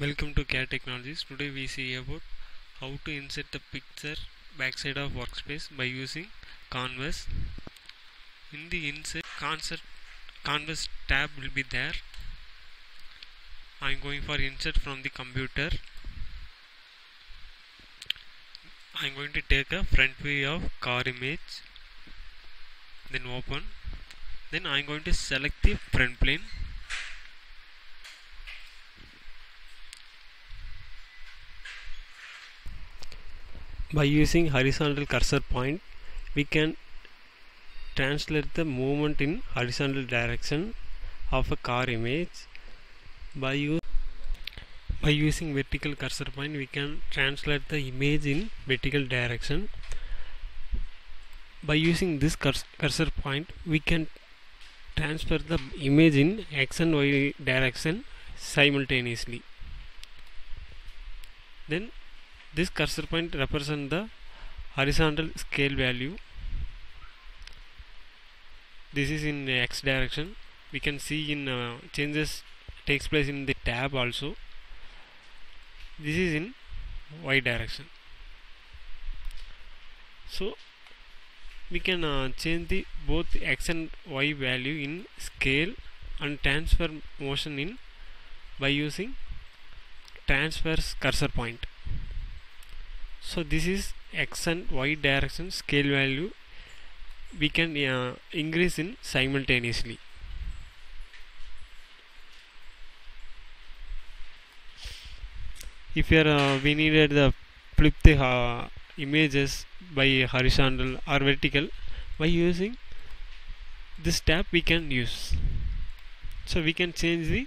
Welcome to CADD Technologies. Today we see about how to insert the picture backside of workspace by using Canvas. In the insert concert Canvas tab will be there. I am going for insert from the computer. I am going to take a front view of car image. Then open. Then I am going to select the front plane. By using horizontal cursor point we can translate the movement in horizontal direction of a car image. By by using vertical cursor point we can translate the image in vertical direction. By using this curs- cursor point we can transfer the image in x and y direction simultaneously. Then this cursor point represents the horizontal scale value. This is in x direction. We can see in uh, changes takes place in the tab also. This is in y direction. So we can uh, change the both x and y value in scale and transfer motion in by using transverse cursor point so this is x and y direction scale value we can uh, increase in simultaneously. If you are uh, we needed the flip the uh, images by horizontal or vertical by using this tab we can use. So we can change the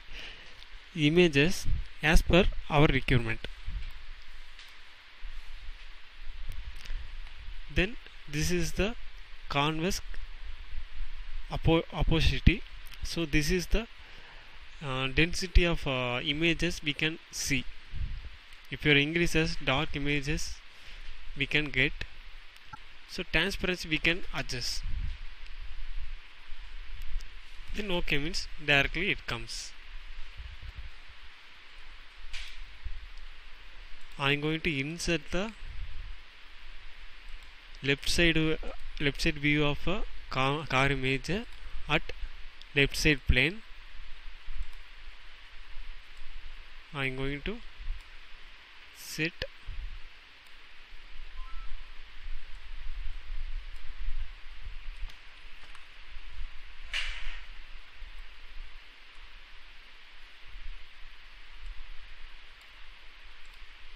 images as per our requirement then this is the oppo- opacity. So this is the uh, density of uh, images we can see. If your increases dark images we can get. So transparency we can adjust. Then ok means directly it comes. I am going to insert the left side left side view of a car, car image at left side plane. I am going to set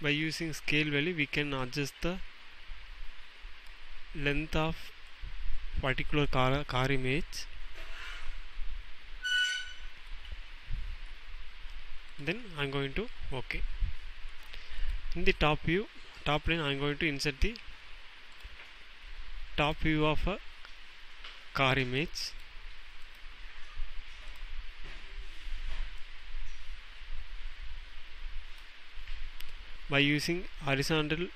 by using scale value we can adjust the length of particular car, car image. Then I'm going to OK in the top view top plane I'm going to insert the top view of a car image. By using horizontal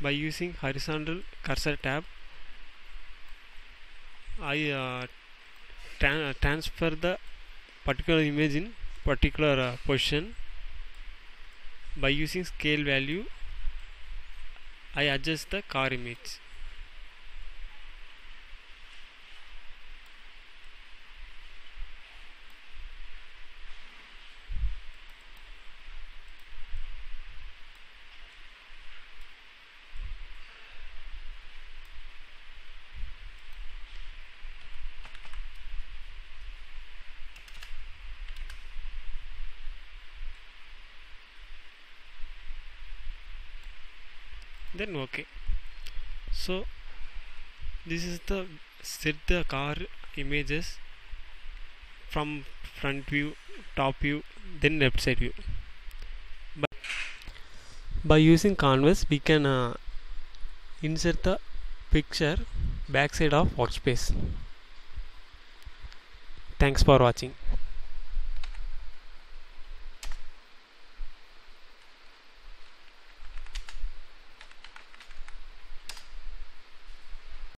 by using horizontal cursor tab. I uh, tra- transfer the particular image in particular uh, position. By using scale value I adjust the car image then ok so this is the set the car images from front view top view then left side view. But by using canvas we can uh, insert the picture backside of workspace. Thanks for watching